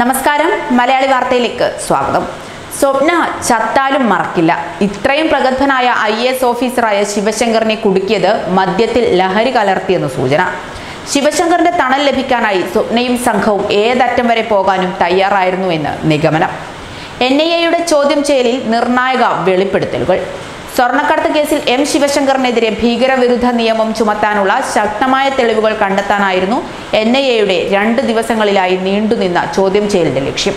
നമസ്കാരം. മലയാളി വാർത്തയിലേക്ക് സ്വാഗതം. സ്വപ്ന ചത്താലും മറക്കില്ല. ഇത്രയും പ്രഗത്ഭനായ ഐ എസ് ഓഫീസറായ ശിവശങ്കറിനെ കുടുക്കിയത് മദ്യത്തിൽ ലഹരി കലർത്തിയെന്ന് സൂചന. ശിവശങ്കറിന്റെ തണൽ ലഭിക്കാനായി സ്വപ്നയും സംഘവും ഏതറ്റം വരെ പോകാനും തയ്യാറായിരുന്നു എന്ന് നിഗമനം. എൻ ഐ എയുടെ ചോദ്യം ചെയ്യലിൽ നിർണായക വെളിപ്പെടുത്തലുകൾ. സ്വർണക്കടത്ത് കേസിൽ എം ശിവശങ്കറിനെതിരെ ഭീകരവിരുദ്ധ നിയമം ചുമത്താനുള്ള ശക്തമായ തെളിവുകൾ കണ്ടെത്താനായിരുന്നു എൻ ഐ എയുടെ രണ്ട് ദിവസങ്ങളിലായി നീണ്ടുനിന്ന ചോദ്യം ചെയ്യലിന്റെ ലക്ഷ്യം.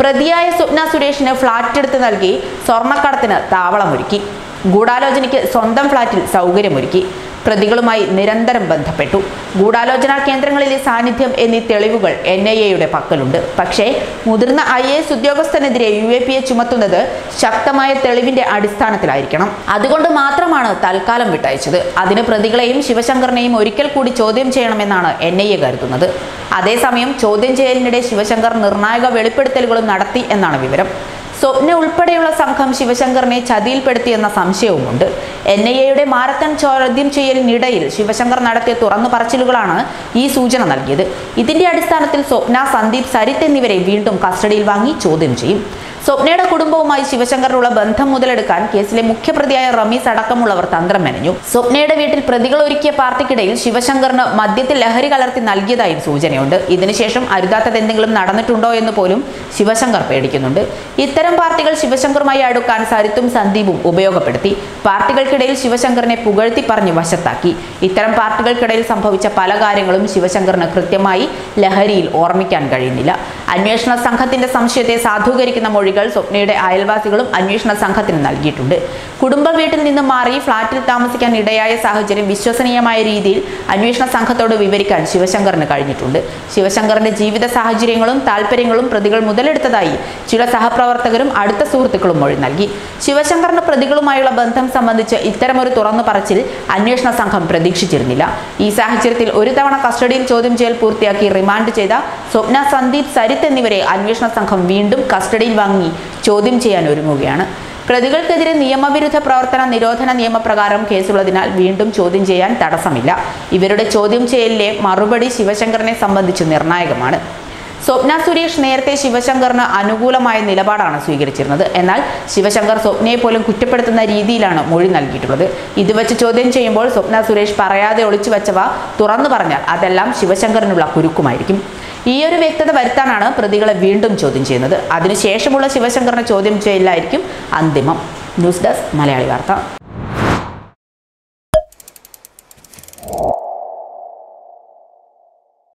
പ്രതിയായ സ്വപ്ന സുരേഷിന് ഫ്ളാറ്റ് എടുത്ത് നൽകി സ്വർണക്കടത്തിന് താവളമൊരുക്കി. ഗൂഢാലോചനയ്ക്ക് സ്വന്തം ഫ്ളാറ്റിൽ സൗകര്യമൊരുക്കി. പ്രതികളുമായി നിരന്തരം ബന്ധപ്പെട്ടു. ഗൂഢാലോചനാ കേന്ദ്രങ്ങളിലെ സാന്നിധ്യം എന്നീ തെളിവുകൾ എൻ ഐ എയുടെ പക്കലുണ്ട്. പക്ഷേ മുതിർന്ന ഐ എ എസ് ഉദ്യോഗസ്ഥനെതിരെ യു എ പി എ ചുമത്തുന്നത് ശക്തമായ തെളിവിന്റെ അടിസ്ഥാനത്തിലായിരിക്കണം. അതുകൊണ്ട് മാത്രമാണ് തൽക്കാലം വിട്ടയച്ചത്. അതിന് പ്രതികളെയും ശിവശങ്കറിനെയും ഒരിക്കൽ കൂടി ചോദ്യം ചെയ്യണമെന്നാണ് എൻ ഐ എ കരുതുന്നത്. അതേസമയം ചോദ്യം ചെയ്യലിനിടെ ശിവശങ്കർ നിർണായക വെളിപ്പെടുത്തലുകളും നടത്തി എന്നാണ് വിവരം. സ്വപ്ന ഉൾപ്പെടെയുള്ള സംഘം ശിവശങ്കറിനെ ചതിയിൽപ്പെടുത്തിയെന്ന സംശയവുമുണ്ട്. എൻ ഐ എയുടെ മാരത്തൺ ചോദ്യം ചെയ്യലിനിടയിൽ ശിവശങ്കർ നടത്തിയ തുറന്നു പറച്ചിലുകളാണ് ഈ സൂചന നൽകിയത്. ഇതിന്റെ അടിസ്ഥാനത്തിൽ സ്വപ്ന സന്ദീപ് സരിത് എന്നിവരെ വീണ്ടും കസ്റ്റഡിയിൽ വാങ്ങി ചോദ്യം ചെയ്യും. സ്വപ്നയുടെ കുടുംബവുമായി ശിവശങ്കറിനുള്ള ബന്ധം മുതലെടുക്കാൻ കേസിലെ മുഖ്യപ്രതിയായ റമീസ് അടക്കമുള്ളവർ തന്ത്രം മെനഞ്ഞു. സ്വപ്നയുടെ വീട്ടിൽ പ്രതികൾ ഒരുക്കിയ പാർട്ടിക്കിടയിൽ ശിവശങ്കറിന് മദ്യത്തിൽ ലഹരി കലർത്തി നൽകിയതായും സൂചനയുണ്ട്. ഇതിനുശേഷം അരുതാത്തത് എന്തെങ്കിലും നടന്നിട്ടുണ്ടോ എന്ന് പോലും ശിവശങ്കർ പേടിക്കുന്നുണ്ട്. ഇത്തരം പാർട്ടികൾ ശിവശങ്കറുമായി അടുക്കാൻ സരിത്തും സന്ദീപും ഉപയോഗപ്പെടുത്തി. പാർട്ടികൾക്കിടയിൽ ശിവശങ്കറിനെ പുകഴ്ത്തി പറഞ്ഞ് വശത്താക്കി. ഇത്തരം പാർട്ടികൾക്കിടയിൽ സംഭവിച്ച പല കാര്യങ്ങളും ശിവശങ്കറിന് കൃത്യമായി ലഹരിയിൽ ഓർമ്മിക്കാൻ കഴിയുന്നില്ല. അന്വേഷണ സംഘത്തിന്റെ സംശയത്തെ സാധൂകരിക്കുന്ന മൊഴികൾ സ്വപ്നയുടെ അയൽവാസികളും അന്വേഷണ സംഘത്തിന് നൽകിയിട്ടുണ്ട്. കുടുംബ വീട്ടിൽ നിന്ന് മാറി ഫ്ളാറ്റിൽ താമസിക്കാൻ ഇടയായ സാഹചര്യം വിശ്വസനീയമായ രീതിയിൽ അന്വേഷണ സംഘത്തോട് വിവരിക്കാൻ ശിവശങ്കറിന് കഴിഞ്ഞിട്ടുണ്ട്. ശിവശങ്കറിന്റെ ജീവിത സാഹചര്യങ്ങളും താല്പര്യങ്ങളും പ്രതികൾ മുതലെടുത്തതായി ചില സഹപ്രവർത്തകരും അടുത്ത സുഹൃത്തുക്കളും മൊഴി നൽകി. ശിവശങ്കറിന് പ്രതികളുമായുള്ള ബന്ധം സംബന്ധിച്ച് ഇത്തരമൊരു തുറന്നു പറച്ചിൽ അന്വേഷണ സംഘം പ്രതീക്ഷിച്ചിരുന്നില്ല. ഈ സാഹചര്യത്തിൽ ഒരു തവണ കസ്റ്റഡിയിൽ ചോദ്യം ചെയ്യൽ പൂർത്തിയാക്കി റിമാൻഡ് ചെയ്ത സ്വപ്ന സന്ദീപ് സരിത് എന്നിവരെ അന്വേഷണ സംഘം വീണ്ടും കസ്റ്റഡിയിൽ വാങ്ങി ചോദ്യം ചെയ്യാൻ ഒരുങ്ങുകയാണ്. പ്രതികൾക്കെതിരെ നിയമവിരുദ്ധ പ്രവർത്തന നിരോധന നിയമപ്രകാരം കേസുള്ളതിനാൽ വീണ്ടും ചോദ്യം ചെയ്യാൻ തടസ്സമില്ല. ഇവരുടെ ചോദ്യം ചെയ്യലിലെ മറുപടി ശിവശങ്കറിനെ സംബന്ധിച്ച് നിർണായകമാണ്. സ്വപ്ന സുരേഷ് നേരത്തെ ശിവശങ്കറിന് അനുകൂലമായ നിലപാടാണ് സ്വീകരിച്ചിരുന്നത്. എന്നാൽ ശിവശങ്കർ സ്വപ്നയെ പോലും കുറ്റപ്പെടുത്തുന്ന രീതിയിലാണ് മൊഴി നൽകിയിട്ടുള്ളത്. ഇത് വെച്ച് ചോദ്യം ചെയ്യുമ്പോൾ സ്വപ്ന സുരേഷ് പറയാതെ ഒളിച്ചു വെച്ചവ തുറന്നു പറഞ്ഞാൽ അതെല്ലാം ശിവശങ്കറിനുള്ള കുരുക്കുമായിരിക്കും. ഈ ഒരു വ്യക്തത വരുത്താനാണ് പ്രതികളെ വീണ്ടും ചോദ്യം ചെയ്യുന്നത്. അതിനുശേഷമുള്ള ശിവശങ്കറിനെ ചോദ്യം ചെയ്യലായിരിക്കും അന്തിമം. News desk Malayali Vartha.